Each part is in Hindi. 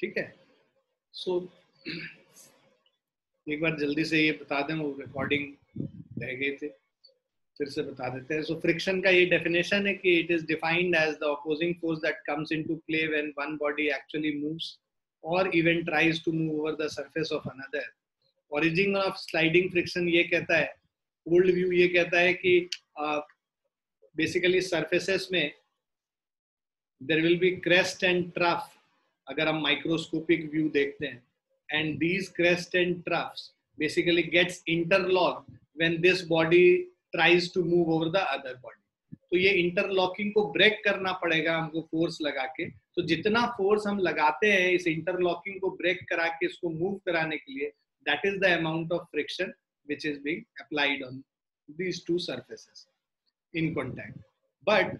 ठीक है? सो so, एक बार जल्दी से ये बता दें वो रिकॉर्डिंग रह गए थे। फिर से बता देते हैं। सो फ्रिक्शन का ये डेफिनेशन है कि it is defined as the opposing force that comes into play when one body actually moves और even tries to move over the surface of another origin of sliding friction ये कहता है। ओल्ड व्यू ये कहता है कि बेसिकली uh, सरफेसेस में there will be crest and trough अगर हम माइक्रोस्कोपिक व्यू देखते हैं and these crest and troughs basically gets interlock when this body tries to move over the other body तो ये इंटरलॉकिंग को ब्रेक करना पड़ेगा हमको फोर्स लगा के। तो जितना फोर्स हम लगाते हैं इस इंटरलॉकिंग को ब्रेक करा के इसको मूव कराने के लिए that is the amount of friction which is being applied on these two surfaces in contact. But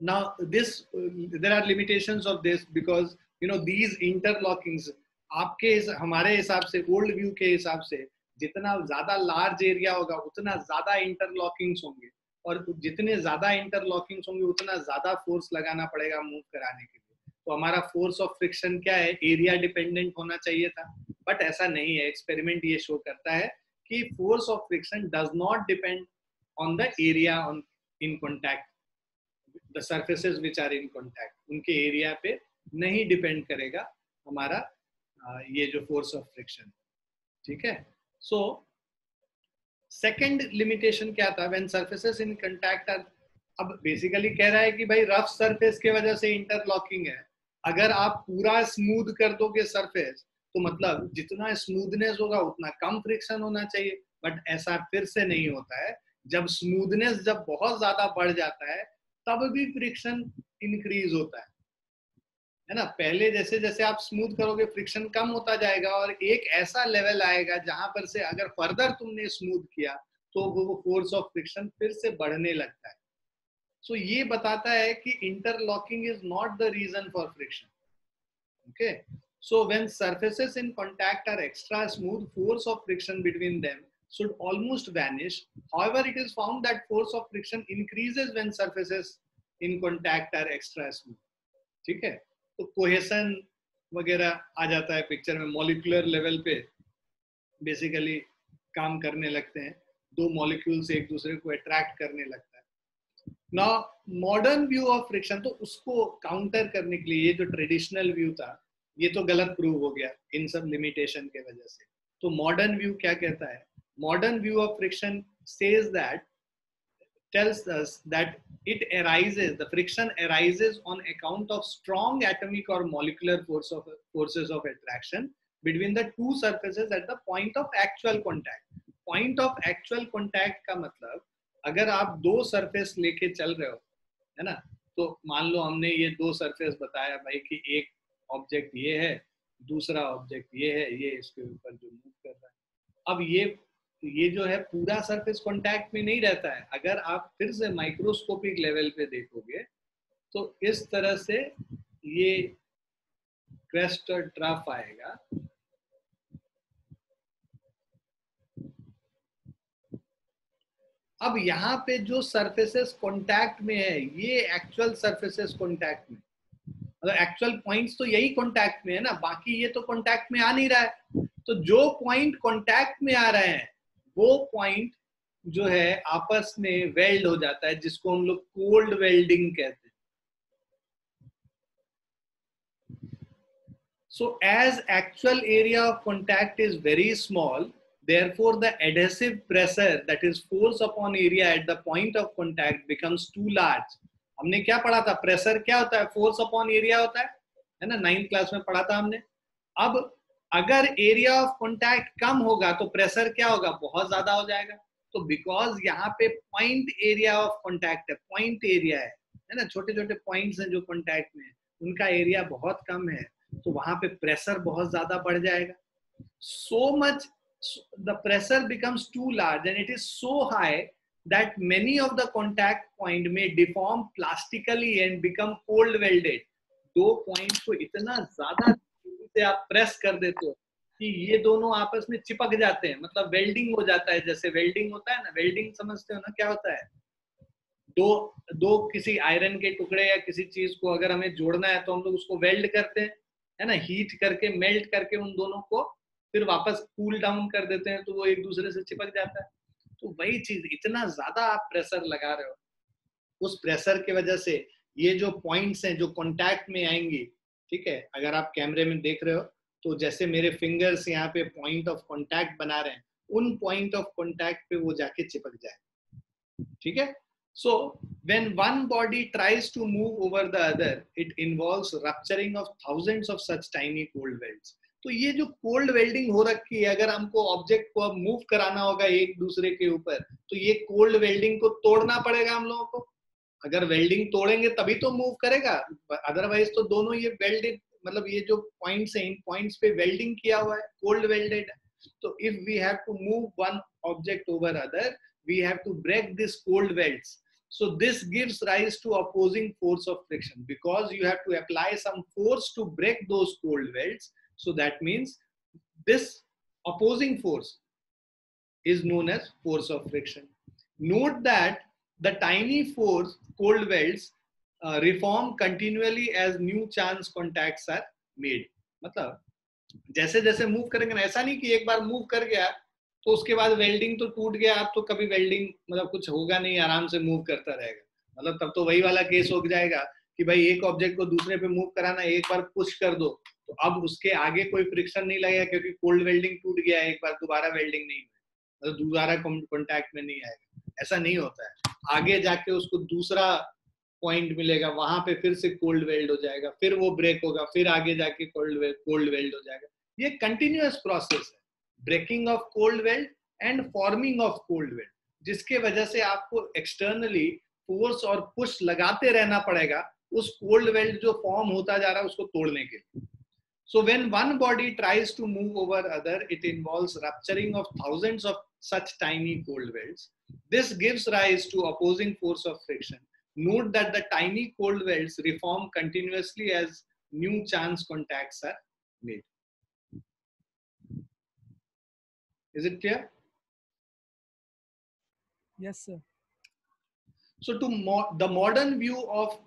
now this uh, there are limitations of this you know, these interlockings, आपके हमारे हिसाब से ओल्ड व्यू के हिसाब से, जितना ज़्यादा लार्ज एरिया होगा, उतना ज़्यादा इंटरलॉकिंग्स होंगे। और जितने ज़्यादा इंटरलॉकिंग्स होंगे, उतना ज़्यादा फोर्स लगाना पड़ेगा मूव कराने के लिए। तो हमारा फोर्स ऑफ़ फ्रिक्शन क्या है? एरिया डिपेंडेंट होना चाहिए था। बट ऐसा नहीं है। एक्सपेरिमेंट ये शो करता है कि force of friction does not depend on the area on in contact the surfaces which are in contact उनके एरिया पे नहीं डिपेंड करेगा हमारा ये जो फोर्स ऑफ़ फ्रिक्शन ठीक है? सो सेकेंड लिमिटेशन क्या था? When surfaces in contact are अब बेसिकली कह रहा है कि भाई रफ सरफेस के वजह से इंटरलॉकिंग है। अगर आप पूरा स्मूथ कर दोगे सरफेस तो मतलब जितना स्मूथनेस होगा, उतना कम फ्रिक्शन होना चाहिए। बट ऐसा फिर से नहीं होता है। जब स्मूथनेस जब बहुत ज़्यादा बढ़ जाता है, तब भी फ्रिक्शन इंक्रीज होता है। है ना? पहले जैसे जैसे आप स्मूथ करोगे फ्रिक्शन कम होता जाएगा और एक ऐसा लेवल आएगा जहाँ पर से अगर फर्दर तुमने स्मूथ किया तो वो फोर्स ऑफ़ फ्रिक्शन फिर से बढ़ने लगता है। सो so, ये बताता है कि interlocking is not the reason for friction okay so when surfaces in contact are extra smooth force of friction between them should almost vanish. However it is found that force of friction increases when surfaces in contact are extra smooth ठीक है? तो कोहेसन वगैरह आ जाता है पिक्चर में मॉलिकुलर लेवल पे बेसिकली काम करने लगते हैं। दो मॉलिक्यूल्स एक दूसरे को अट्रैक्ट करने लगता है। ना मॉडर्न व्यू ऑफ़ फ्रिक्शन तो उसको काउंटर करने के लिए ये जो ट्रेडिशनल व्यू था, ये तो गलत प्रूव हो गया इन सब लिमिटेशन के वजह से। तो मॉडर्न व्यू क्या कहता है? Modern view of friction says that tells us that it arises, the friction arises on account of strong atomic or molecular force of, forces of attraction between the two surfaces at the point of actual contact. Point of actual contact का मतलब अगर आप दो सरफेस लेके चल रहे हो है ना तो मान लो हमने ये दो सरफेस बताया भाई कि एक ऑब्जेक्ट ये है दूसरा ऑब्जेक्ट ये है ये इसके ऊपर जो मूव कर रहा है अब ये तो ये जो है पूरा सरफेस कांटेक्ट में नहीं रहता है। अगर आप फिर से माइक्रोस्कोपिक लेवल पे देखोगे तो इस तरह से ये क्रेस्ट और ट्रफ आएगा। अब यहाँ पे जो सरफेसेस कांटेक्ट में है, ये एक्चुअल सरफेसेस कांटेक्ट में। मतलब एक्चुअल पॉइंट्स तो यही कांटेक्ट में है ना, बाकी ये तो कांटेक्ट में आ नहीं रहा है। तो जो पॉइंट कांटेक्ट में आ रहे हैं वो पॉइंट जो है आपस में वेल्ड हो जाता है जिसको हम लोग कोल्ड वेल्डिंग कहते हैं so as actual area of contact is very small therefore the adhesive pressure that is force upon area at the point of contact becomes too large हमने क्या पढ़ा था प्रेशर क्या होता है फोर्स अपॉन एरिया होता है है ना नाइन्थ क्लास में पढ़ा था हमने अब अगर एरिया ऑफ़ कॉन्टैक्ट कम होगा तो प्रेशर क्या होगा? बहुत ज़्यादा हो जाएगा। तो बिकॉज़ यहाँ पे पॉइंट एरिया ऑफ़ कॉन्टैक्ट है पॉइंट एरिया है है ना? छोटे छोटे पॉइंट्स हैं जो कॉन्टैक्ट में उनका एरिया बहुत कम है तो वहाँ पे प्रेशर बहुत ज़्यादा बढ़ जाएगा। So much the pressure becomes too large and it is so high that many of the contact point may deform plastically and become cold welded दो पॉइंट को इतना ज़्यादा से आप प्रेस कर देते हो कि ये दोनों आपस में चिपक जाते हैं। मतलब वेल्डिंग हो जाता है, जैसे वेल्डिंग होता है ना वेल्डिंग समझते हो ना क्या होता है? दो दो किसी आयरन के टुकड़े या किसी चीज़ को अगर हमें जोड़ना है तो हम लोग उसको वेल्ड करते हैं, है ना? हीट करके मेल्ट करके उन दोनों को फिर वापस कूल डाउन कर देते हैं तो वो एक दूसरे से चिपक जाता है। तो वही चीज़, इतना ज़्यादा आप प्रेशर लगा रहे हो। उस प्रेशर की वजह से ये जो पॉइंट्स हैं, जो कॉन्टैक्ट में आएँगी ठीक है? अगर आप कैमरे में देख रहे हो तो जैसे मेरे फिंगर्स यहाँ पे पॉइंट ऑफ़ कॉन्टैक्ट बना रहे हैं, उन पॉइंट ऑफ़ कॉन्टैक्ट पे वो जाके चिपक जाए। ठीक है? सो when one body tries to move over the other, it involves rupturing of thousands of such tiny cold welds. तो ये जो कोल्ड वेल्डिंग हो रखी है, अगर हमको ऑब्जेक्ट को अब मूव कराना होगा एक दूसरे के ऊपर तो ये कोल्ड वेल्डिंग को तोड़ना पड़ेगा हम लोगों को। अगर वेल्डिंग तोड़ेंगे तभी तो मूव करेगा अदरवाइज़ तो दोनों ये वेल्डेड मतलब ये जो पॉइंट्स हैं इन पॉइंट्स पे वेल्डिंग किया हुआ है कोल्ड वेल्डेड तो if we have to move one object over other we have to break this cold welds so this gives rise to opposing force of friction because you have to apply some force to break those cold welds so that means this opposing force is known as force of friction note that the tiny force cold welds uh, reform continually as new chance contacts are made. मतलब जैसे जैसे मूव करेंगे ना ऐसा नहीं कि एक बार मूव कर गया तो उसके बाद वेल्डिंग तो टूट गया अब तो कभी वेल्डिंग मतलब कुछ होगा नहीं आराम से मूव करता रहेगा। मतलब तब तो वही वाला केस हो जाएगा कि भाई एक ऑब्जेक्ट को दूसरे पे मूव कराना एक बार पुश कर दो तो अब उसके आगे कोई फ्रिक्शन नहीं लगेगा क्योंकि कोल्ड वेल्डिंग टूट गया एक बार दोबारा वेल्डिंग नहीं मतलब दोबारा कॉन्टैक्ट में नहीं आएगा। ऐसा नहीं होता है। आगे जाके उसको दूसरा पॉइंट मिलेगा, वहाँ पे फिर से कोल्ड वेल्ड हो जाएगा, फिर वो ब्रेक होगा, फिर आगे जाके कोल्ड कोल्ड वेल्ड हो जाएगा। ये कंटिन्यूस प्रोसेस है। Breaking of cold weld and forming of cold weld जिसके वजह से आपको एक्सटर्नली फोर्स और पुश लगाते रहना पड़ेगा उस कोल्ड वेल्ड जो फॉर्म होता जा रहा है उसको तोड़ने के लिए। So when one body tries to move over other it involve rupturing of thousands of such tiny cold welds. This gives rise to opposing force of friction. Note that the tiny cold welds reform continuously as new chance contacts are made. Is it clear? Yes, sir. So to mo the modern view of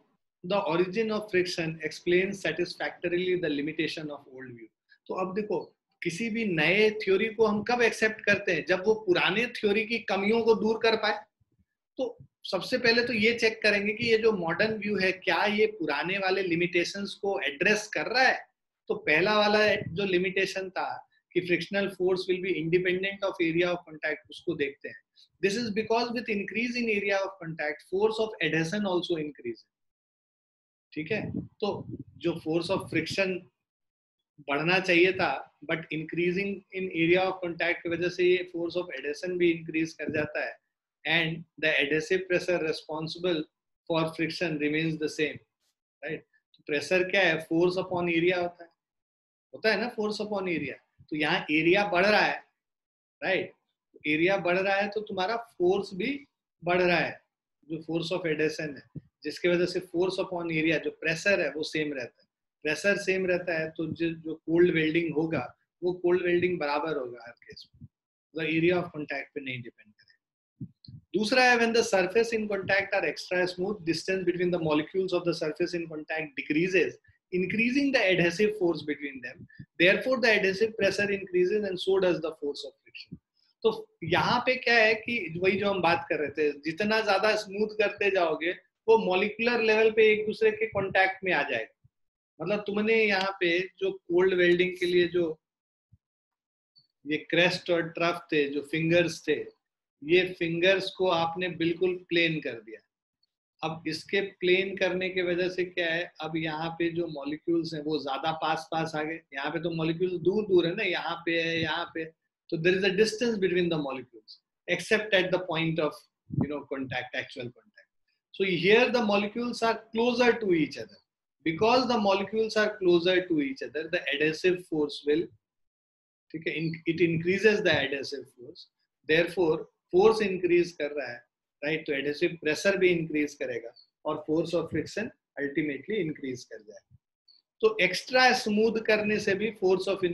the origin of friction explains satisfactorily the limitation of old view. तो अब देखो किसी भी नए थ्योरी को हम कब एक्सेप्ट करते हैं? जब वो पुराने थ्योरी की कमियों को दूर कर पाए? तो सबसे पहले तो ये चेक करेंगे कि ये जो मॉडर्न व्यू है, क्या ये पुराने वाले लिमिटेशंस को एड्रेस कर रहा है? तो पहला वाला जो लिमिटेशन था कि frictional force will be independent of area of contact उसको देखते हैं। This is because with increase in area of contact force of adhesion also increase ठीक है? तो जो फोर्स ऑफ़ फ्रिक्शन बढ़ना चाहिए था but increasing in area of contact की वजह से ये फोर्स ऑफ़ एडेशन भी इंक्रीज कर जाता है। And the adhesive pressure responsible for friction remains the same right pressure क्या है? फोर्स अपॉन एरिया होता है। होता है ना फोर्स अपॉन एरिया तो यहाँ एरिया बढ़ रहा है राइट एरिया बढ़ रहा है तो तुम्हारा फोर्स भी बढ़ रहा है, जो फोर्स ऑफ़ एडेशन है, जिसकी वजह से फोर्स अपॉन एरिया जो प्रेशर है, वो सेम रहता है। प्रेशर सेम रहता है तो जो कोल्ड वेल्डिंग होगा, वो कोल्ड वेल्डिंग बराबर होगा हर केस में। मतलब एरिया ऑफ़ कॉन्टैक्ट पे नहीं डिपेंड करेगा दूसरा है when the surface in contact are extra smooth distance between the molecules of the surface in contact decreases increasing the adhesive force between them. Therefore, the adhesive pressure increases and so does the force of friction. तो यहाँ पे क्या है कि वही जो हम बात कर रहे थे, जितना ज़्यादा स्मूथ करते जाओगे, वो मॉलिकुलर लेवल पे एक दूसरे के कांटेक्ट में आ जाएगा। मतलब तुमने यहाँ पे जो कोल्ड वेल्डिंग के लिए जो ये क्रेस्ट और ट्रफ थे, जो फिंगर्स थे, ये फिंगर्स को आपने बिल्कुल प्लेन कर दिया। अब इसके प्लेन करने की वजह से क्या है, अब यहाँ पे जो मॉलिक्यूल्स हैं वो ज़्यादा पास पास आ गए। यहाँ पे तो मॉलिक्यूल्स दूर दूर है ना, यहाँ पे है, यहाँ पे तो there is a distance between the molecules except at the point of you know contact actual contact so here the molecules are closer to each other because the molecules are closer to each other, the adhesive force will, ठीक है it increases the adhesive force. Therefore, force increase कर रहा है राइट तो एडहेसिव प्रेशर भी इंक्रीज करेगा और force of friction ultimately increase कर जाएगा तो एक्स्ट्रा स्मूथ करने से भी फोर्स ऑफ़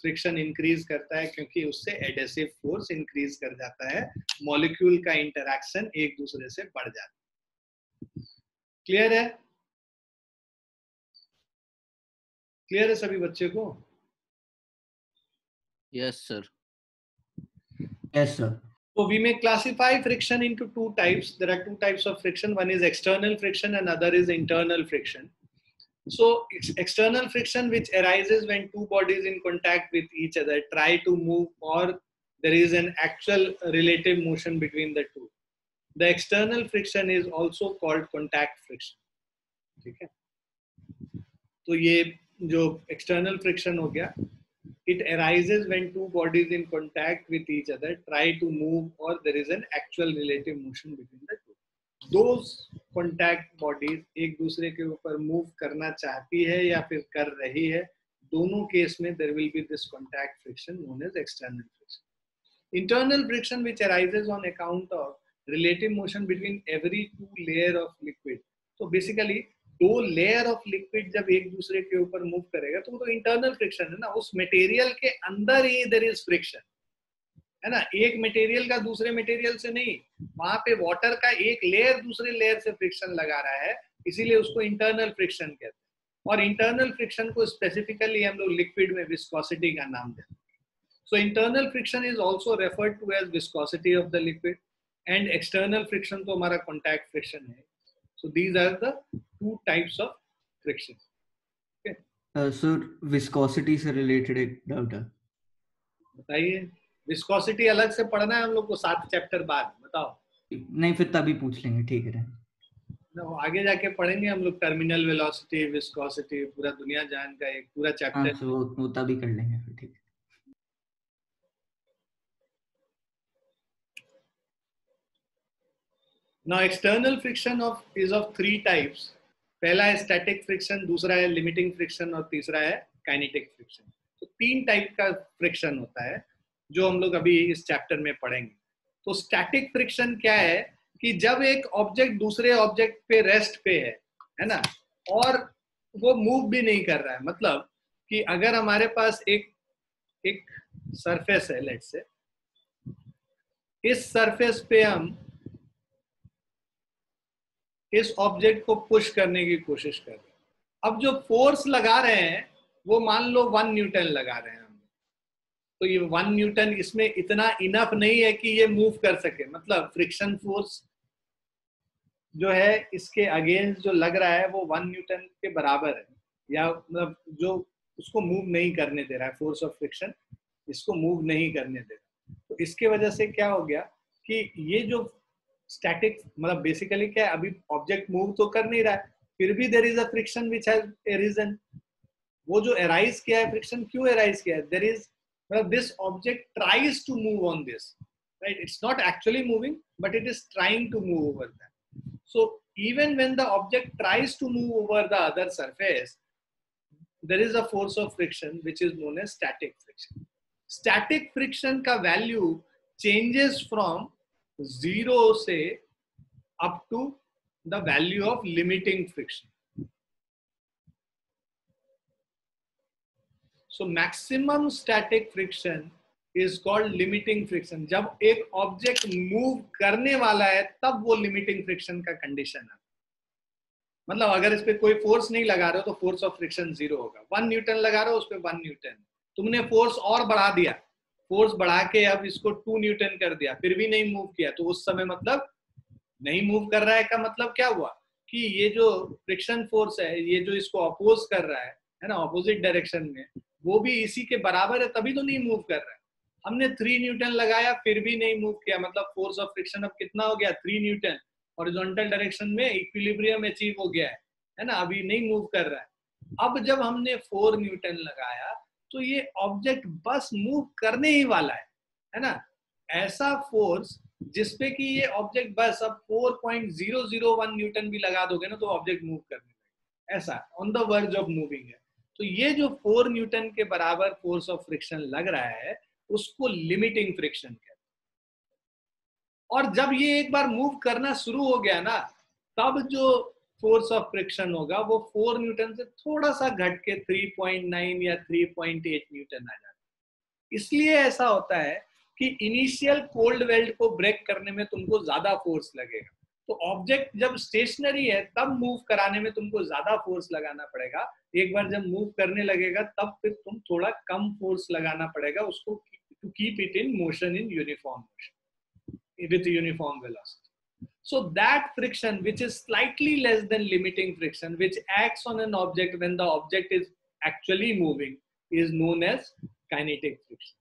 फ्रिक्शन इंक्रीज करता है क्योंकि उससे एडेसिव फोर्स इंक्रीज कर जाता है मॉलिक्यूल का इंटरैक्शन एक दूसरे से बढ़ जाता है। क्लियर है? क्लियर है सभी बच्चे को yes sir yes sir So we may classify friction into two types. There are two types of friction. One is external friction and other is internal friction. So ex- external friction which arises when two bodies in contact with each other try to move or there is an actual relative motion between the two. The external friction is also called contact friction. ठीक है तो ये जो एक्सटर्नल फ्रिक्शन हो गया it arises when two bodies in contact with each other try to move और there is an actual relative motion between the two those contact bodies एक दूसरे के ऊपर मूव करना चाहती है या फिर कर रही है, दोनों केस में there will be this contact friction known as external friction internal friction which arises on account of relative motion between every two layer of liquid तो बेसिकली दो लेयर ऑफ़ लिक्विड जब एक दूसरे के ऊपर मूव करेगा तो वो तो इंटरनल फ्रिक्शन है ना, उस मटेरियल के अंदर ही देर इज़ फ्रिक्शन है ना? एक मटेरियल का दूसरे मटेरियल से नहीं, वहाँ पे वाटर का एक लेयर दूसरे लेयर से फ्रिक्शन लगा रहा है, इसीलिए उसको इंटरनल फ्रिक्शन कहते हैं। और इंटरनल फ्रिक्शन को स्पेसिफिकली हम लोग लिक्विड में विस्कोसिटी का नाम देते हैं। So internal friction is also referred to as viscosity of the liquid and external friction तो हमारा कॉन्टैक्ट फ्रिक्शन है। So these are the two types of friction. uh, sir viscosity से related एक doubt है। बताइए विस्कोसिटी अलग से पढ़ना है हम लोग को सात चैप्टर बाद? बताओ। नहीं फिर तभी पूछ लेंगे ठीक है। आगे जाके पढ़ेंगे हम लोग टर्मिनल वेलोसिटी विस्कोसिटी पूरा दुनिया जान का एक पूरा हाँ चैप्टर so वो वो तभी कर लेंगे फिर ठीक है now, external friction of, is of three पहला है स्टैटिक फ्रिक्शन दूसरा है लिमिटिंग फ्रिक्शन और तीसरा है काइनेटिक फ्रिक्शन तो तीन टाइप का फ्रिक्शन होता है, जो हम लोग अभी इस चैप्टर में पढ़ेंगे. तो स्टैटिक फ्रिक्शन क्या है कि जब एक ऑब्जेक्ट दूसरे ऑब्जेक्ट पे रेस्ट पे है है ना? और वो मूव भी नहीं कर रहा है मतलब कि अगर हमारे पास एक एक सरफेस है लेट से इस सरफेस पे हम इस ऑब्जेक्ट को पुश करने की कोशिश कर रहे हैं। अब जो फोर्स लगा रहे हैं, वो मान लो वन न्यूटन लगा रहे हैं हम तो ये वन न्यूटन इसमें इतना इनफ नहीं है कि ये मूव कर सके। मतलब फ्रिक्शन फोर्स जो है, इसके अगेंस्ट जो लग रहा है, वो वन न्यूटन के बराबर है। या मतलब जो उसको मूव नहीं करने दे रहा है फोर्स ऑफ़ फ्रिक्शन इसको मूव नहीं करने दे रहा तो इसके वजह से क्या हो गया कि ये जो स्टैटिक मतलब बेसिकली क्या है, अभी ऑब्जेक्ट मूव तो कर नहीं रहा है, फिर भी देर इज़ अ फ्रिक्शन विच हैजन वो जो एराइज किया है फ्रिक्शन क्यों एराइज किया है? देर इज़ मतलब this object tries to move on this right it's not actually moving but it is trying to move over that so even when the object tries to move over the other surface there is a force of friction which is known as static friction static friction का वैल्यू चेंजेस फ्रॉम zero से up to the value of limiting friction so maximum static friction is called limiting friction जब एक ऑब्जेक्ट मूव करने वाला है, तब वो लिमिटिंग फ्रिक्शन का कंडीशन है। मतलब अगर इस पर कोई फोर्स नहीं लगा रहे हो तो फोर्स ऑफ़ फ्रिक्शन ज़ीरो होगा। वन न्यूटन लगा रहे हो, उस पर वन न्यूटन तुमने फोर्स और बढ़ा दिया। फोर्स बढ़ा के अब इसको टू न्यूटन कर दिया, फिर भी नहीं मूव किया। तो उस समय मतलब नहीं मूव कर रहा है का मतलब क्या हुआ? कि ये जो फ्रिक्शन फोर्स है, ये जो इसको अपोज कर रहा है है ना ऑपोजिट डायरेक्शन में, वो भी इसी के बराबर है, तभी तो नहीं मूव कर रहा है। हमने थ्री न्यूटन लगाया, फिर भी नहीं मूव किया। मतलब फोर्स ऑफ़ फ्रिक्शन अब कितना हो गया? Three newton. हॉरिजॉन्टल डायरेक्शन में इक्विलिब्रियम अचीव हो गया है है ना, अभी नहीं मूव कर रहा है। अब जब हमने फोर न्यूटन लगाया तो ये ऑब्जेक्ट बस मूव करने ही वाला है है ना? ऐसा फोर्स जिसपे कि ये ऑब्जेक्ट बस अब 4.001 न्यूटन भी लगा दोगे ना तो ऑब्जेक्ट मूव करने लगेगा। ऐसा on the verge of moving है। तो ये जो फोर न्यूटन के बराबर फोर्स ऑफ़ फ्रिक्शन लग रहा है, उसको लिमिटिंग फ्रिक्शन कहते हैं। और जब ये एक बार मूव करना शुरू हो गया ना, तब जो फोर्स ऑफ़ फ्रिक्शन होगा, वो फोर न्यूटन से थोड़ा सा घट के 3.9 या 3.8 न्यूटन आ जाता है। इसलिए ऐसा होता है कि इनिशियल कोल्ड वेल्ट को ब्रेक करने में तुमको ज़्यादा फोर्स लगेगा। तो ऑब्जेक्ट जब स्टेशनरी है, तब मूव कराने में तुमको ज़्यादा फोर्स लगाना पड़ेगा। एक बार जब मूव करने लगेगा, तब फिर तुम थोड़ा कम फोर्स लगाना पड़ेगा, उसको to keep it in motion in uniform motion with uniform velocity so that friction which is slightly less than limiting friction which acts on an object when the object is actually moving is known as kinetic friction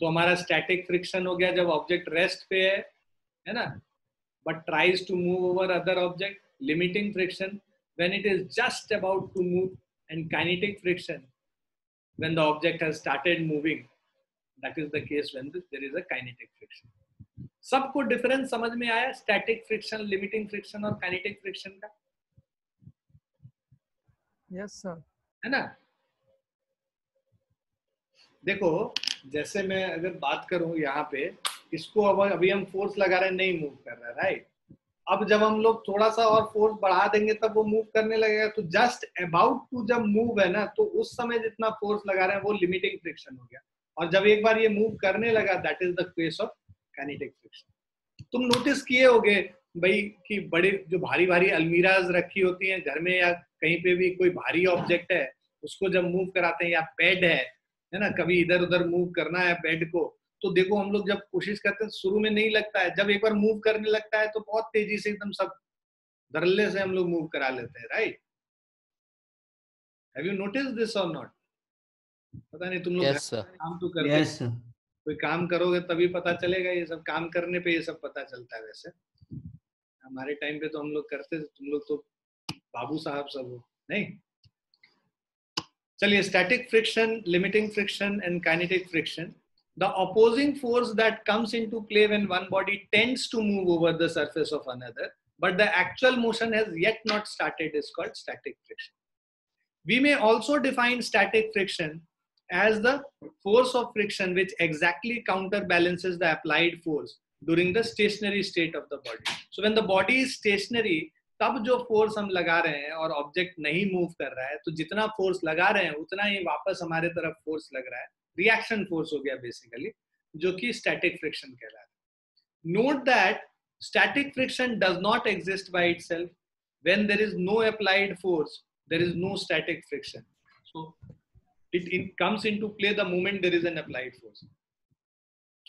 तो हमारा स्टैटिक फ्रिक्शन हो गया जब ऑब्जेक्ट रेस्ट पे है है ना but tries to move over other object limiting friction when it is just about to move and kinetic friction when the object has started moving that is the case when there is a kinetic friction सबको डिफरेंस समझ में आया स्टैटिक फ्रिक्शन लिमिटिंग फ्रिक्शन और काइनेटिक फ्रिक्शन का? यस सर है ना? देखो जैसे मैं अगर बात करूँ यहाँ पे इसको अब अभी हम फोर्स लगा रहे हैं नहीं मूव कर रहा है राइट अब जब हम लोग थोड़ा सा और फोर्स बढ़ा देंगे तब वो मूव करने लगेगा। तो जस्ट अबाउट टू जब मूव है ना तो उस समय जितना फोर्स लगा रहे हैं वो लिमिटिंग फ्रिक्शन हो गया। और जब एक बार ये मूव करने लगा that is the case of kinetic friction तुम नोटिस किए होगे भाई कि बड़े जो भारी भारी अलमीराज रखी होती हैं घर में या कहीं पे भी कोई भारी ऑब्जेक्ट है उसको जब मूव कराते हैं या बेड है है ना कभी इधर उधर मूव करना है बेड को तो देखो हम लोग जब कोशिश करते हैं शुरू में नहीं लगता है जब एक बार मूव करने लगता है तो बहुत तेज़ी से एकदम सब धरल्ले से हम लोग मूव करा लेते हैं right have you notice this और नॉट पता नहीं तुम लोग yes, काम तो करते yes, कोई काम करोगे तभी पता चलेगा ये सब काम करने पे ये सब पता चलता है वैसे हमारे टाइम पे तो हम लोग करते थे तुम लोग तो बाबू साहब सब हो नहीं चलिए static friction limiting friction and kinetic friction the opposing force that comes into play when one body tends to move over the surface of another, but the actual motion has yet not started is called static friction. We may also define static friction as the force of friction which exactly counterbalances the applied force during the stationary state of the body. So when the body is stationary, तब जो फोर्स हम लगा रहे हैं और ऑब्जेक्ट नहीं मूव कर रहा है तो जितना फोर्स लगा रहे हैं उतना ही वापस हमारे तरफ़ फोर्स लग रहा है रिएक्शन फोर्स हो गया बेसिकली जो कि स्टैटिक फ्रिक्शन कहलाता है note that static friction does not exist by itself when there is no applied force there is no static friction so it, it comes into play the moment there is an applied force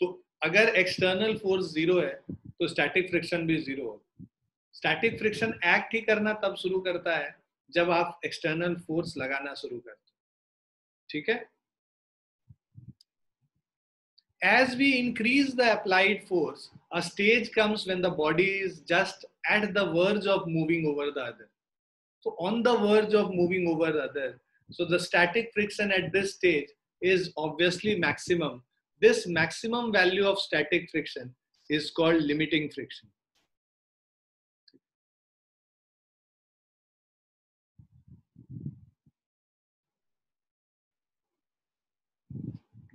तो अगर एक्सटर्नल फोर्स ज़ीरो है तो स्टैटिक फ्रिक्शन भी ज़ीरो हो स्टैटिक फ्रिक्शन एक्ट ही करना तब शुरू करता है जब आप एक्सटर्नल फोर्स लगाना शुरू करते हो ठीक है as we increase the applied force, a stage comes when the body is just at the verge of moving over the other. So, on the verge of moving over the other, so the static friction at this stage is obviously maximum. This maximum value of static friction is called limiting friction.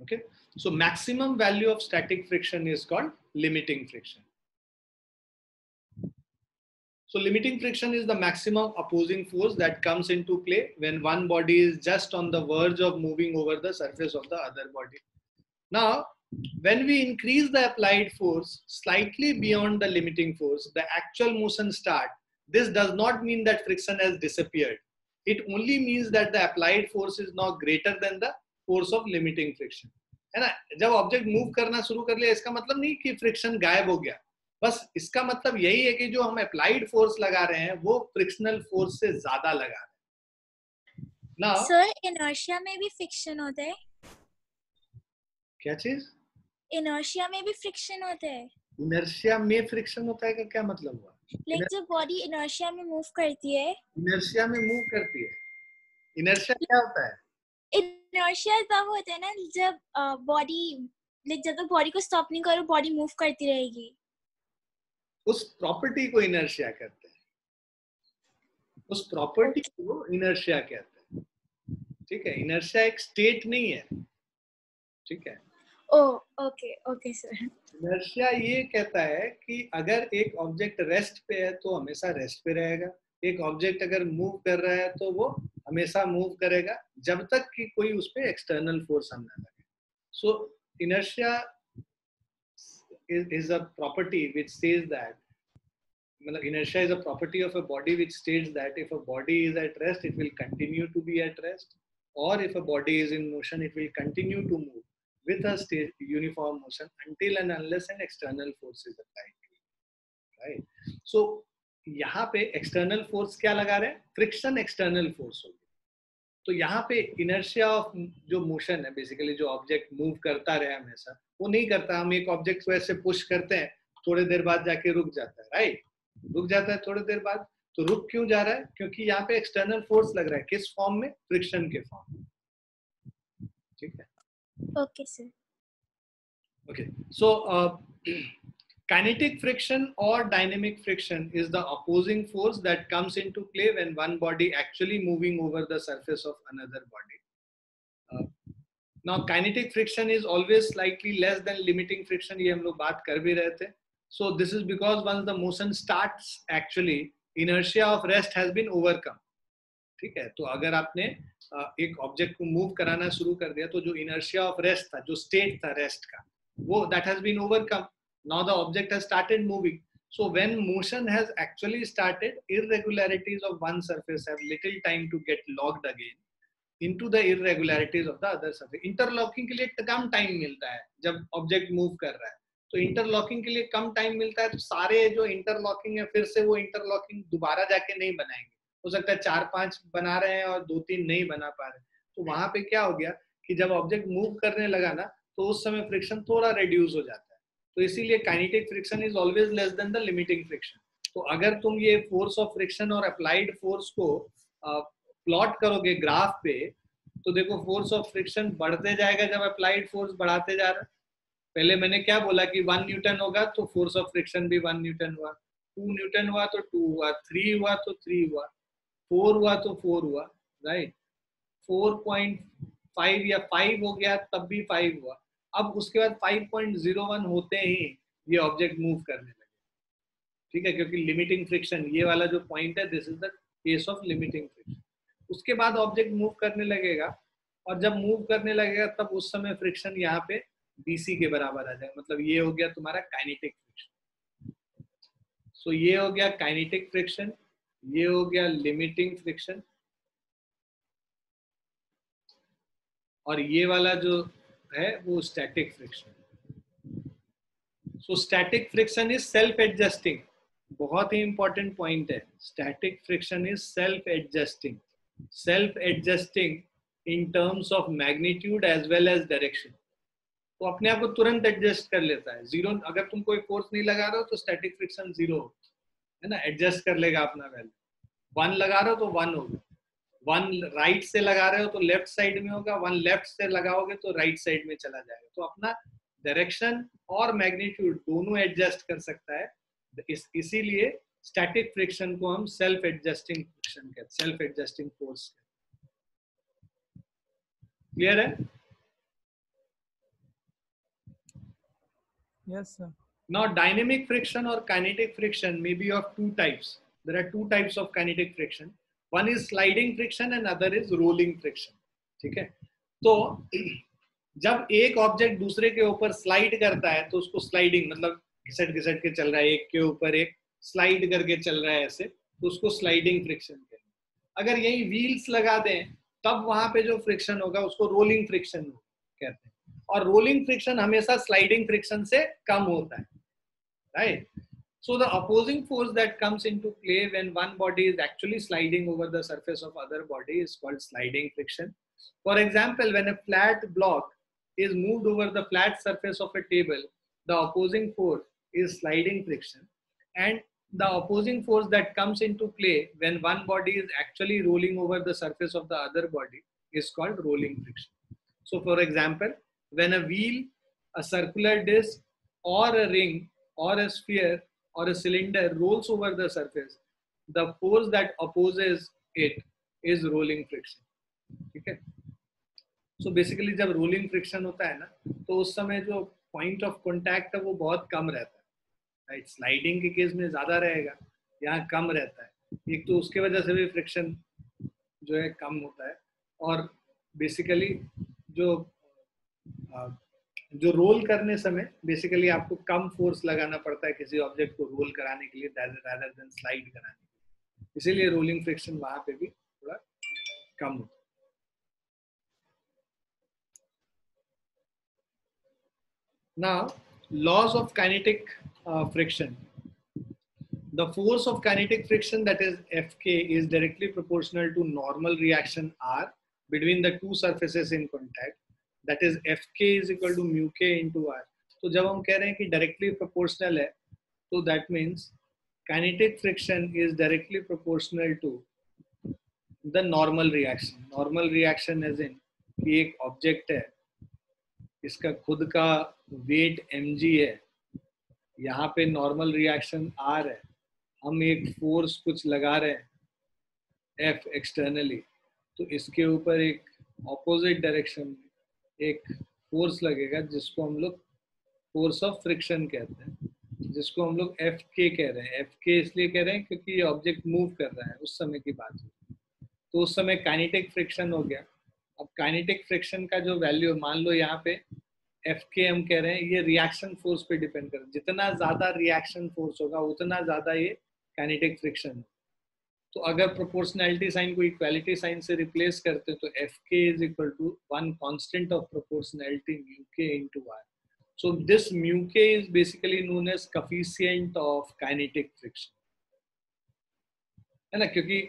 Okay. So maximum value of static friction is called limiting friction. So limiting friction is the maximum opposing force that comes into play when one body is just on the verge of moving over the surface of the other body. Now, when we increase the applied force slightly beyond the limiting force, the actual motion start. This does not mean that friction has disappeared. It only means that the applied force is now greater than the force of limiting friction. है ना जब ऑब्जेक्ट मूव करना शुरू कर लिया इसका मतलब नहीं कि फ्रिक्शन गायब हो गया बस इसका मतलब यही है कि जो हम अप्लाइड फोर्स लगा रहे हैं वो फ्रिक्शनल फोर्स से ज़्यादा लगा रहे हैं। ना सर इनर्शिया में भी फ्रिक्शन होता है? क्या चीज़? इनर्शिया में भी फ्रिक्शन होता है? इनर्शिया में फ्रिक्शन होता है का क्या मतलब हुआ? लाइक जब बॉडी इनर्शिया में मूव करती है। इनर्शिया में मूव करती है। इनर्शिया क्या होता है? इनर्शिया तब होता है ना जब बॉडी लाइक जब तक बॉडी को स्टॉप नहीं करो बॉडी मूव करती रहेगी। उस प्रॉपर्टी को इनर्शिया कहते हैं। उस प्रॉपर्टी को इनर्शिया कहते हैं। ठीक है इनर्शिया एक स्टेट नहीं है। ठीक है। Oh okay okay sir. Inertia ये कहता है कि अगर एक ऑब्जेक्ट रेस्ट पे है तो हमेशा रेस्ट पे रहेगा। एक ऑब्जेक्ट अगर मूव कर रहा है तो वो हमेशा मूव करेगा जब तक कि कोई उस पर एक्सटर्नल फोर्स हम ना लगे। So inertia is, is a property which says that मतलब inertia is a property of a body which states that if a body is at rest it will continue to be at rest or if a body is in motion it will continue to move with a state, uniform motion until and unless an external force is applied right so यहाँ पे एक्सटर्नल फोर्स क्या लगा रहे हैं फ्रिक्शन एक्सटर्नल फोर्स होगी तो यहाँ पे इनर्शिया ऑफ़ जो मोशन है बेसिकली जो ऑब्जेक्ट मूव करता रहे हमेशा वो नहीं करता हम एक ऑब्जेक्ट को ऐसे पुश करते हैं थोड़े देर बाद जाके रुक जाता है राइट रुक जाता है थोड़े देर बाद तो रुक क्यों जा रहा है? क्योंकि यहाँ पे एक्सटर्नल फोर्स लग रहा है किस फॉर्म में? फ्रिक्शन के फॉर्म में। ठीक है? Okay sir okay so kinetic friction और dynamic friction is the opposing force that comes into play when one body actually moving over the surface of another body now kinetic friction is always slightly less than limiting friction ये हम लोग बात कर भी रहे थे। So this is because once the motion start actually inertia of rest has been overcome ठीक है? तो अगर आपने एक ऑब्जेक्ट को मूव कराना शुरू कर दिया तो जो इनर्शिया ऑफ़ रेस्ट था, जो स्टेट था रेस्ट का, वो that has been overcome now the object has started moving so when motion has actually started irregularities of one surface have little time to get locked again into the irregularities of the other surface. Interlocking के लिए कम टाइम मिलता है जब ऑब्जेक्ट मूव कर रहा है। तो इंटरलॉकिंग के लिए कम टाइम मिलता है तो सारे जो इंटरलॉकिंग है, फिर से वो इंटरलॉकिंग दोबारा जाके नहीं बनाएँगे। हो सकता है चार पाँच बना रहे हैं और दो तीन नहीं बना पा रहे। तो वहाँ पे क्या हो गया कि जब ऑब्जेक्ट मूव करने लगा ना तो उस समय फ्रिक्शन थोड़ा रिड्यूस हो जाता है। तो इसीलिए kinetic friction is always less than the limiting friction तो अगर तुम ये फोर्स ऑफ़ फ्रिक्शन और अप्लाइड फोर्स को प्लॉट करोगे ग्राफ पे तो देखो फोर्स ऑफ़ फ्रिक्शन बढ़ते जाएगा जब अप्लाइड फोर्स बढ़ाते जा रहा पहले मैंने क्या बोला कि वन न्यूटन होगा तो फोर्स ऑफ़ फ्रिक्शन भी वन न्यूटन हुआ। टू न्यूटन हुआ तो टू हुआ। थ्री हुआ तो थ्री हुआ। फोर हुआ तो फोर हुआ राइट फोर पॉइंट फाइव या फाइव हो गया, तब भी फाइव हुआ। अब उसके बाद फाइव पॉइंट ज़ीरो वन होते ही ये ऑब्जेक्ट मूव करने लगे। ठीक है? क्योंकि लिमिटिंग फ्रिक्शन ये वाला जो पॉइंट है this is the case of limiting friction उसके बाद ऑब्जेक्ट मूव करने लगेगा। और जब मूव करने लगेगा, तब उस समय फ्रिक्शन यहाँ पे बीसी के बराबर आ जाएगा। मतलब ये हो गया तुम्हारा काइनेटिक फ्रिक्शन सो ये हो गया काइनेटिक फ्रिक्शन ये हो गया लिमिटिंग फ्रिक्शन और ये वाला जो है, वो static friction so static friction is self adjusting बहुत ही इंपॉर्टेंट पॉइंट है। Static friction is self adjusting self adjusting in terms of magnitude as well as direction तो अपने आप को तुरंत एडजस्ट कर लेता है। ज़ीरो अगर तुम कोई फोर्स नहीं लगा रहे हो तो स्टैटिक फ्रिक्शन ज़ीरो है। ना? एडजस्ट कर लेगा अपना वैल्यू वन लगा रहे हो तो वन होगा वन राइट से लगा रहे हो तो लेफ़्ट साइड में होगा। वन लेफ़्ट से लगाओगे तो राइट साइड में चला जाएगा। तो अपना डायरेक्शन और मैग्नीट्यूड दोनों एडजस्ट कर सकता है। इस, इसीलिए स्टैटिक फ्रिक्शन को हम सेल्फ एडजस्टिंग फ्रिक्शन कहते सेल्फ एडजस्टिंग फोर्स क्लियर है। Yes sir now dynamic friction और kinetic friction may be of two types there are two types of kinetic friction one is sliding friction and other is rolling friction ठीक है? तो जब एक ऑब्जेक्ट दूसरे के ऊपर स्लाइड करता है तो उसको स्लाइडिंग मतलब घिसट घिसट के चल रहा है एक के ऊपर एक स्लाइड करके चल रहा है ऐसे तो उसको स्लाइडिंग फ्रिक्शन कहते अगर यही व्हील्स लगा दें, तब वहाँ पे जो फ्रिक्शन होगा, उसको रोलिंग फ्रिक्शन कहते हैं। और रोलिंग फ्रिक्शन हमेशा स्लाइडिंग फ्रिक्शन से कम होता है। Right so the opposing force that comes into play when one body is actually sliding over the surface of other body is called sliding friction for example when a flat block is move over the flat surface of a table the opposing force is sliding friction and the opposing force that comes into play when one body is actually rolling over the surface of the other body is called rolling friction so for example when a wheel, a circular disc, or a ring, or a sphere, or a cylinder rolls over the surface, the force that opposes it is rolling friction. ठीक है सो बेसिकली जब रोलिंग फ्रिक्शन होता है ना तो उस समय जो पॉइंट ऑफ कॉन्टैक्ट है वो बहुत कम रहता है राइट स्लाइडिंग के केस में ज़्यादा रहेगा यहाँ कम रहता है। एक तो उसके वजह से भी फ्रिक्शन जो है कम होता है और बेसिकली जो जो रोल करने समय बेसिकली आपको कम फोर्स लगाना पड़ता है किसी ऑब्जेक्ट को रोल कराने के लिए रादर देन स्लाइड कराने के लिए। इसीलिए रोलिंग फ्रिक्शन वहाँ पे भी थोड़ा कम होता है। Now, laws of kinetic uh, friction. The force of kinetic friction, that is Fk, is directly proportional to normal reaction R between the two surfaces in contact. That is Fk is equal to mu k into R. तो जब हम कह रहे हैं कि डायरेक्टली प्रोपोर्शनल है तो that means kinetic friction is directly proportional to the normal reaction normal reaction as in कि एक ऑब्जेक्ट है इसका खुद का वेट एम है यहाँ पे नॉर्मल रिएक्शन आर है। हम एक फोर्स कुछ लगा रहे हैं एफ़ एक्सटर्नली तो इसके ऊपर एक ऑपोजिट डायरेक्शन एक फोर्स लगेगा जिसको हम लोग फोर्स ऑफ़ फ्रिक्शन कहते हैं। जिसको हम लोग एफ़ के कह रहे हैं। एफ़ के इसलिए कह रहे हैं क्योंकि ये ऑब्जेक्ट मूव कर रहा है, उस समय की बात है। तो उस समय काइनेटिक फ्रिक्शन हो गया। अब काइनेटिक फ्रिक्शन का जो वैल्यू मान लो यहाँ पे एफ़ के हम कह रहे हैं, ये रिएक्शन फोर्स पे डिपेंड कर जितना ज़्यादा रिएक्शन फोर्स होगा, उतना ज़्यादा ये काइनेटिक फ्रिक्शन तो अगर प्रोपोर्शनैलिटी साइन को इक्वालिटी साइन से रिप्लेस करते तो F k is equal to one constant of proportionality mu k into R so this mu k is basically known as coefficient of kinetic friction. है ना? क्योंकि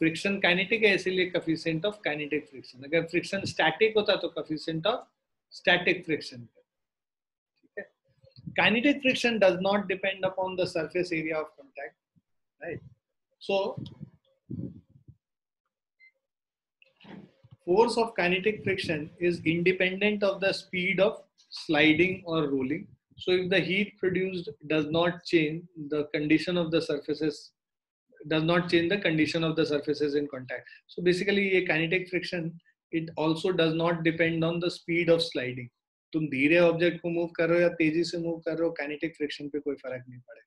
फ्रिक्शन काइनेटिक है, इसीलिए कफिशियंट ऑफ़ काइनेटिक फ्रिक्शन अगर फ्रिक्शन स्टैटिक होता तो coefficient of static friction. Okay. kinetic friction does not depend upon the surface area of contact right? So force of kinetic friction is independent of the speed of sliding or rolling. So if the heat produced does not change the condition of the surfaces does not change the condition of the surfaces in contact. So basically a kinetic friction it also does not depend on the speed of sliding तुम धीरे ऑब्जेक्ट को मूव कर रहे हो या तेज़ी से मूव कर रहे हो कैनेटिक फ्रिक्शन पे कोई फ़र्क नहीं पड़ेगा।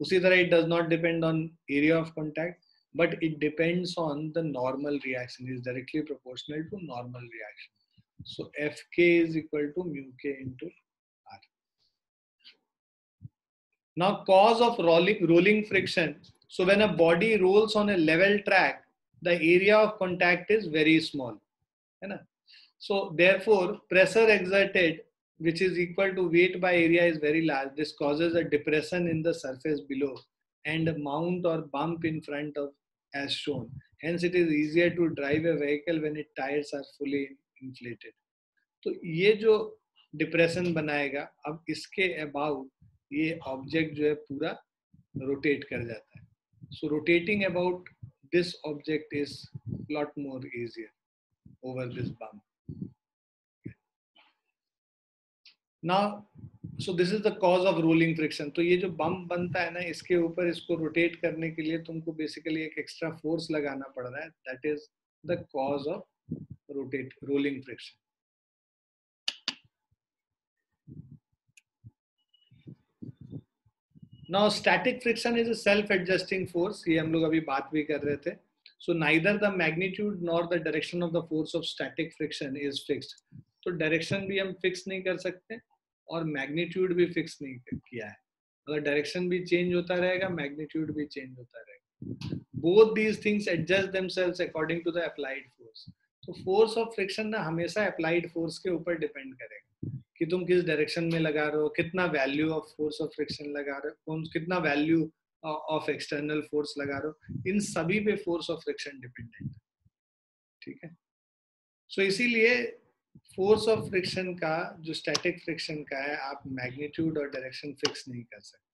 उसी तरह it does not depend on area of contact but it depends on the normal reaction is directly proportional to normal reaction so F k is equal to mu k into R ना cause of rolling rolling friction so when a body rolls on a level track the area of contact is very small है ना? So therefore pressure exerted which is equal to weight by area is very large this causes a depression in the surface below and mount और bump in front of as shown hence it is easier to drive a vehicle when it tyres are fully inflated तो ये जो डिप्रेशन बनाएगा, अब इसके अबाउ ये ऑब्जेक्ट जो है पूरा रोटेट कर जाता है। So rotating about this object is lot more easier over this bump. Now, so this is the cause of rolling friction. तो ये जो बम्प बनता है ना इसके ऊपर इसको रोटेट करने के लिए तुमको बेसिकली एक एक्स्ट्रा फोर्स लगाना पड़ रहा है that is the cause of rotate rolling friction Now static friction is a self-adjusting force. ये हम लोग अभी बात भी कर रहे थे. So neither the magnitude nor the direction of the force of static friction is fixed. तो डायरेक्शन भी हम फिक्स नहीं कर सकते और मैग्नीट्यूड भी फिक्स नहीं किया है। अगर डायरेक्शन भी चेंज होता रहेगा मैग्नीट्यूड भी चेंज होता रहेगा। Both these things adjust themselves according to the applied force तो फोर्स ऑफ़ फ्रिक्शन ना हमेशा अप्लाइड फोर्स के ऊपर डिपेंड करेगा कि तुम किस डायरेक्शन में लगा रहे हो, कितना value of force of friction लगा रहे हो कितना वैल्यू ऑफ़ एक्सटर्नल फोर्स लगा रहे हो इन सभी पे फोर्स ऑफ़ फ्रिक्शन डिपेंडेंट ठीक है सो so, इसीलिए फोर्स ऑफ़ फ्रिक्शन का जो स्टैटिक फ्रिक्शन का है आप मैग्नीट्यूड और डायरेक्शन फिक्स नहीं कर सकते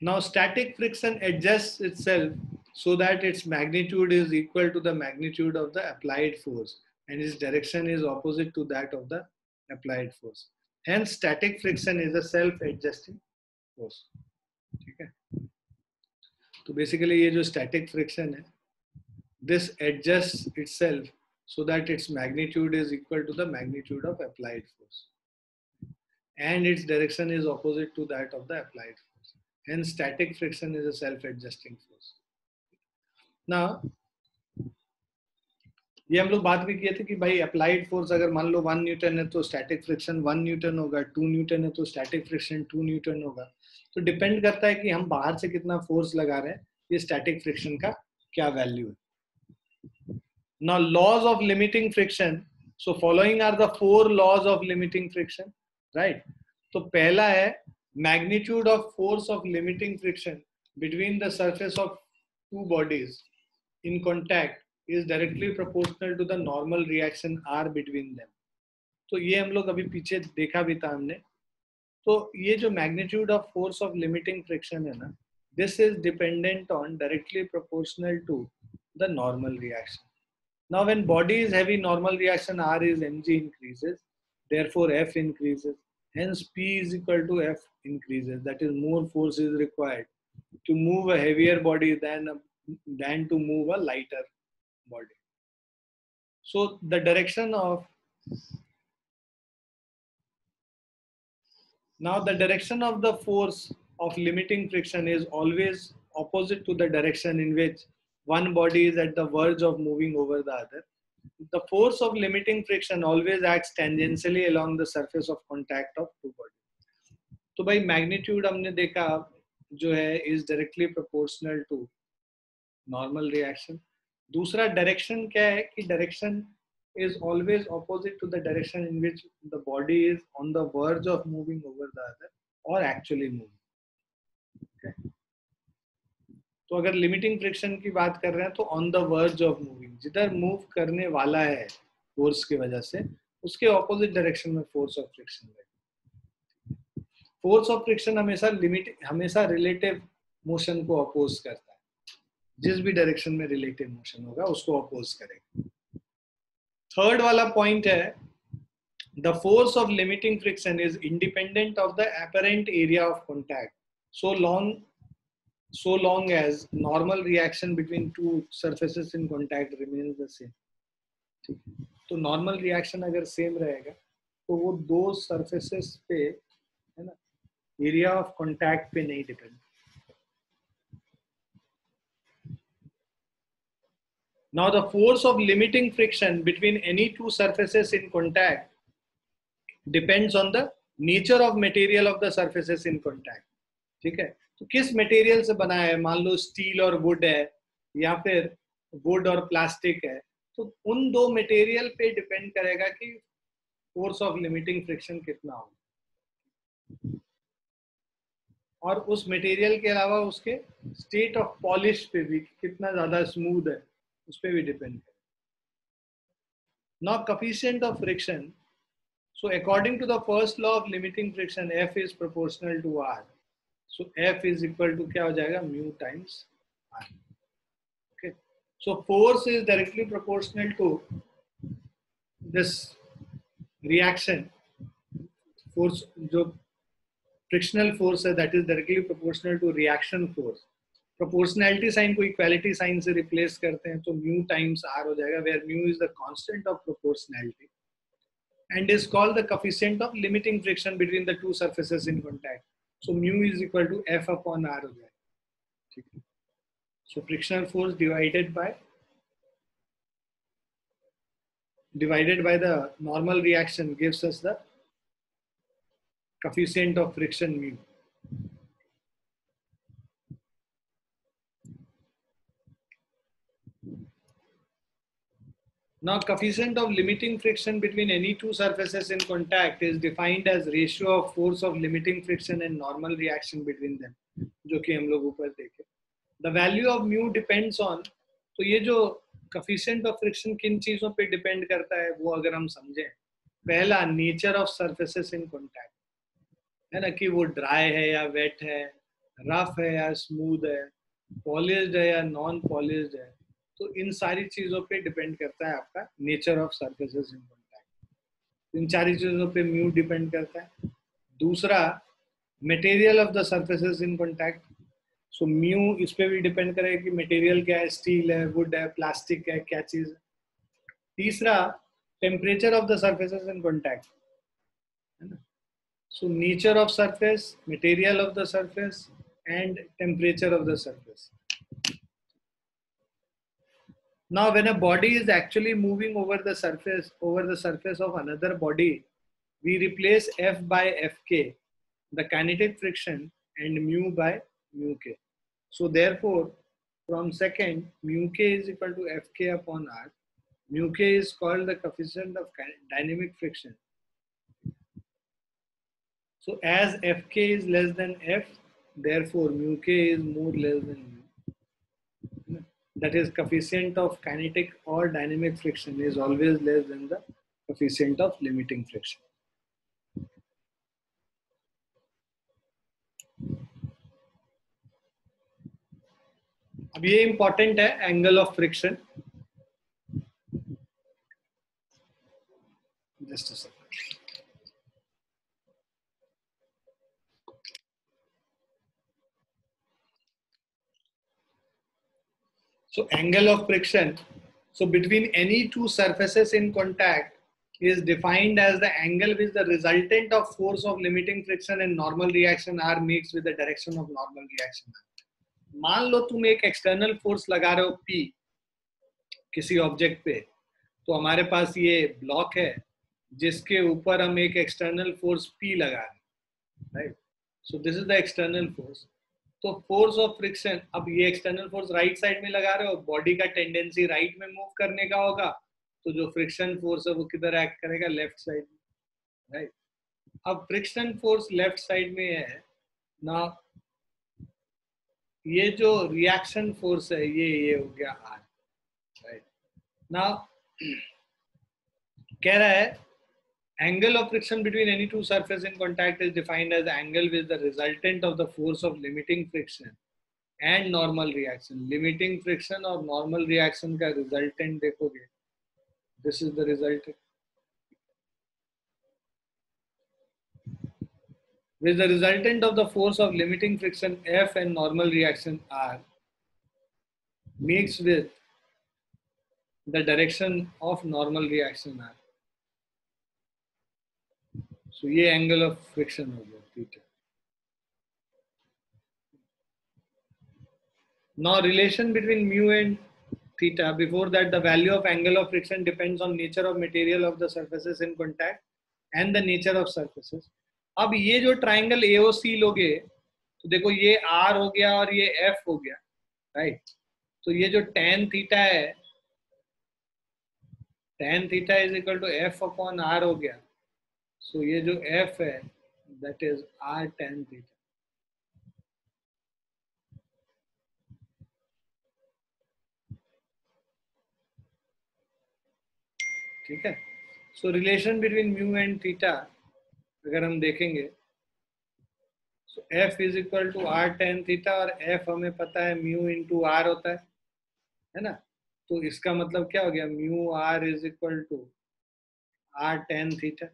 now static friction adjusts itself so that its magnitude is equal to the magnitude of the applied force and its direction is opposite to that of the applied force. Hence, static friction is a self-adjusting force. Okay. So basically, ये जो static friction है, this adjusts itself so that its magnitude is equal to the magnitude of applied force, and its direction is opposite to that of the applied force. Hence, static friction is a self-adjusting force. Now, ये हम लोग बात भी किए थे कि भाई अप्लाइड फोर्स अगर मान लो वन न्यूटन है तो स्टैटिक फ्रिक्शन वन न्यूटन होगा टू न्यूटन है तो स्टैटिक फ्रिक्शन टू न्यूटन होगा। तो डिपेंड करता है कि हम बाहर से कितना फोर्स लगा रहे हैं, ये स्टैटिक फ्रिक्शन का क्या वैल्यू है। ना laws of limiting friction so following are the four laws of limiting friction right तो पहला है magnitude of force of limiting friction between the surface of two bodies in contact is directly proportional to the normal reaction R between them तो ये हम लोग अभी पीछे देखा भी था हमने तो ये जो magnitude of force of limiting friction है ना this is dependent on directly proportional to the normal reaction Now, when body is heavy, normal reaction R is mg increases, therefore F increases. Hence, P is equal to F increases. That is, more force is required to move a heavier body than a, than to move a lighter body. So, the direction of now the direction of the force of limiting friction is always opposite to the direction in which one body is at the verge of moving over the other. The force of limiting friction always acts tangentially along the surface of contact of two bodies. तो भाई मैग्नीट्यूड हमने देखा जो है is directly proportional to normal reaction दूसरा डायरेक्शन क्या है कि direction is always opposite to the direction in which the body is on the verge of moving over the other or. तो अगर लिमिटिंग फ्रिक्शन की बात कर रहे हैं तो on the verge of moving जिधर मूव करने वाला है फोर्स की वजह से, उसके ऑपोजिट डायरेक्शन में फोर्स ऑफ़ फ्रिक्शन है। फोर्स ऑफ़ फ्रिक्शन हमेशा लिमिट हमेशा रिलेटिव मोशन को अपोज करता है। जिस भी डायरेक्शन में रिलेटिव मोशन होगा, उसको अपोज करेगा। थर्ड वाला पॉइंट है the force of limiting friction is independent of the apparent area of contact so long so long as normal reaction between two surfaces in contact remains the same. तो नॉर्मल रिएक्शन अगर सेम रहेगा तो वो दो सरफेसेस पे, है ना एरिया ऑफ़ कांटेक्ट पे नहीं depend Now, the force of limiting friction between any two surfaces in contact depends on the nature of material of the surfaces in contact. ठीक है? तो किस मटेरियल से बना है? मान लो स्टील और वुड है, या फिर वुड और प्लास्टिक है तो उन दो मटेरियल पे डिपेंड करेगा कि फोर्स ऑफ़ लिमिटिंग फ्रिक्शन कितना हो। और उस मटेरियल के अलावा उसके स्टेट ऑफ़ पॉलिश पे भी कितना ज़्यादा स्मूथ है। उस पर भी डिपेंड है। Now coefficient of friction so according to the first law of limiting friction F is proportional to R so F is equal to क्या हो जाएगा? Mu times R okay so force is directly proportional to this reaction force जो फ्रिक्शनल फोर्स है that is directly proportional to reaction force proportionality sign को इक्वालिटी साइन से रिप्लेस करते हैं तो म्यू टाइम्स आर हो जाएगा where mu is the constant of proportionality and is called the coefficient of limiting friction between the two surfaces in contact so mu is equal to F upon R हो जाएगा। Frictional force divided by divided by the normal reaction gives us the coefficient of friction mu Now, coefficient of limiting friction between any two surfaces in contact is defined as ratio of force of limiting friction and normal reaction between them, जो कि हम लोग ऊपर देखे. The value of mu depends on तो ये जो coefficient of friction किन चीज़ों पे depend करता है वो अगर हम समझें पहला nature of surfaces in contact है ना कि वो ड्राई है या वेट है रफ है या स्मूथ है पॉलिश्ड है या नॉन पॉलिश्ड है तो इन सारी चीज़ों पे डिपेंड करता है आपका nature of surfaces in contact इन सारी चीज़ों पे म्यू डिपेंड करता है। दूसरा material of the surfaces in contact so mu इस पे भी डिपेंड करेगा कि मटेरियल क्या है स्टील है वुड है प्लास्टिक है, क्या चीज़ है। तीसरा temperature of the surfaces in contact है ना? Nature of surface material of the surface and temperature of the surface Now, when a body is actually moving over the surface over the surface of another body, we replace F by Fk, the kinetic friction, and mu by mu k. So therefore, from second, mu k is equal to Fk upon r. Mu k is called the coefficient of dynamic friction. So as Fk is less than F, therefore mu k is more less than mu that is coefficient of kinetic or dynamic friction is always less than the coefficient of limiting friction. अब ये इंपॉर्टेंट है angle of friction just a So angle of friction. So between any two surfaces in contact is defined as the angle which the resultant of force of limiting friction and normal reaction are mixed with the direction of normal reaction. मान लो तुम एक एक्सटर्नल फोर्स लगा रहे हो P किसी ऑब्जेक्ट पे तो हमारे पास ये ब्लॉक है जिसके ऊपर हम एक एक्सटर्नल फोर्स P लगा रहे हैं right so this is the external force तो फोर्स ऑफ़ फ्रिक्शन अब ये एक्सटर्नल फोर्स राइट साइड में लगा रहे हो बॉडी का टेंडेंसी राइट में मूव करने का होगा तो जो फ्रिक्शन फोर्स है वो किधर एक्ट करेगा? लेफ़्ट साइड में राइट अब फ्रिक्शन फोर्स लेफ़्ट साइड में है ना ये जो रिएक्शन फोर्स है, ये ये हो गया आर राइट ना कह रहा है Angle of friction between any two surfaces in contact is defined as the angle with the resultant of the force of limiting friction and normal reaction. Limiting friction or normal reaction का resultant देखोगे. This is the resultant. With the resultant of the force of limiting friction F and normal reaction R mixed with the direction of normal reaction R. So ये angle of friction हो गया theta. Now relation between mu and theta. Before that, the value of angle of friction depends on nature of material of the surfaces in contact and the nature of surfaces. अब ये जो ट्राइंगल AOC लोगे तो देखो ये R हो गया और ये F हो गया राइट तो ये जो tan थीटा है tan theta is equal to F upon R हो गया सो ये जो एफ़ है that is R tan theta ठीक है? So relation between mu and theta अगर हम देखेंगे so F is equal to R tan theta और एफ़ हमें पता है म्यू इंटू आर होता है है ना? तो इसका मतलब क्या हो गया? Mu R is equal to R tan theta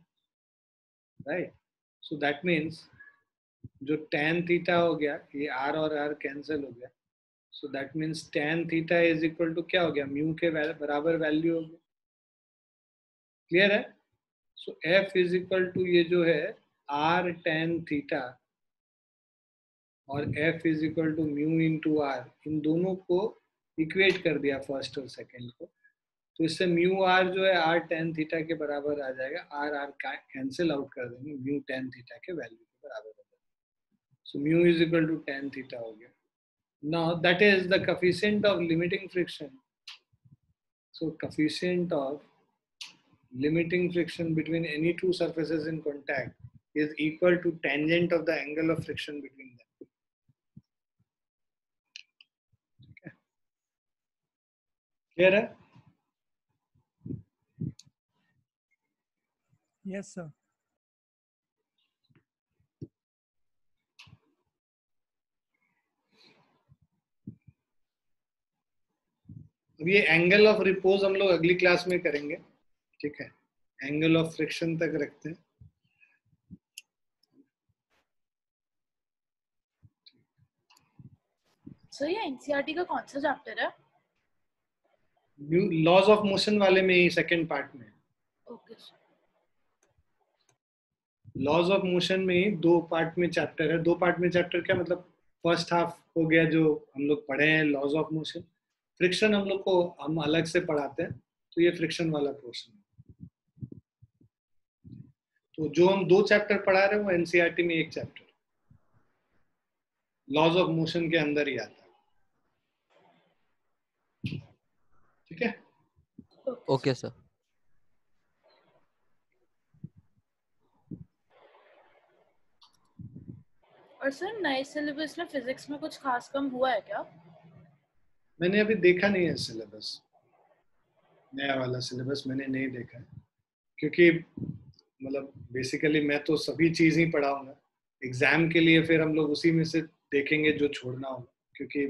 right so that means जो टेन थीटा हो गया, ये आर और आर कैंसिल हो गया. So that means tan theta is equal to क्या हो गया? म्यू के बराबर वैल्यू हो गया. क्लियर है? So F is equal to ये जो है आर टेन थीटा और F is equal to mu into R इन दोनों को इक्वेट कर दिया फ़र्स्ट और सेकेंड को. तो इससे म्यू आर जो है आर टेन थीटा के बराबर आ जाएगा। आर आर कैंसिल आउट कर देंगे। म्यू टेन थीटा के वैल्यू के बराबर आ जाएगा। So mu is equal to tan theta हो गया। Now that is the coefficient of limiting friction so coefficient of limiting friction between any two surfaces in contact is equal to tangent of the angle of friction between the है? Yes, sir. अब ये एंगल ऑफ़ रिपोज हम लोग अगली क्लास में करेंगे। ठीक है? एंगल ऑफ़ फ्रिक्शन तक रखते हैं। सर ये एनसीईआरटी का कौन सा चैप्टर है? लॉज ऑफ़ मोशन वाले में सेकंड पार्ट में okay sir laws of motion में दो पार्ट में चैप्टर है। दो पार्ट में चैप्टर क्या मतलब फ़र्स्ट हाफ़ हो गया जो हम लोग पढ़े हैं लॉज ऑफ़ मोशन फ्रिक्शन हम लोग को हम अलग से पढ़ाते हैं तो ये फ्रिक्शन वाला पोर्शन है। तो जो हम दो चैप्टर पढ़ा रहे हैं, वो एनसीईआरटी में एक चैप्टर लॉज ऑफ़ मोशन के अंदर ही आता है। ठीक है? ओके सर और सर, नए सिलेबस में फिजिक्स में कुछ खास कम हुआ है क्या? मैंने अभी देखा नहीं है सिलेबस नया वाला सिलेबस मैंने नहीं देखा है। क्योंकि मतलब बेसिकली मैं तो सभी चीज़ ही पढ़ाऊँगा एग्ज़ाम के लिए फिर हम लोग उसी में से देखेंगे जो छोड़ना होगा क्योंकि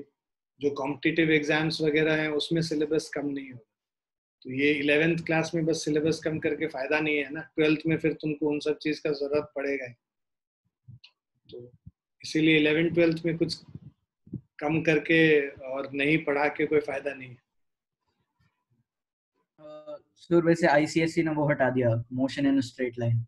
जो कॉम्पिटिटिव एग्ज़ाम्स वगैरह हैं, उसमें सिलेबस कम नहीं होगा। तो ये इलेवेंथ क्लास में बस सिलेबस कम करके फ़ायदा नहीं है ना। ट्वेल्थ में फिर तुमको उन सब चीज़ का ज़रूरत पड़ेगा तो इसीलिए इलेवेंथ ट्वेल्थ में कुछ कम करके और नहीं पढ़ा के कोई फ़ायदा नहीं है। वैसे आईसीएससी ने वो हटा दिया मोशन इन स्ट्रेट लाइन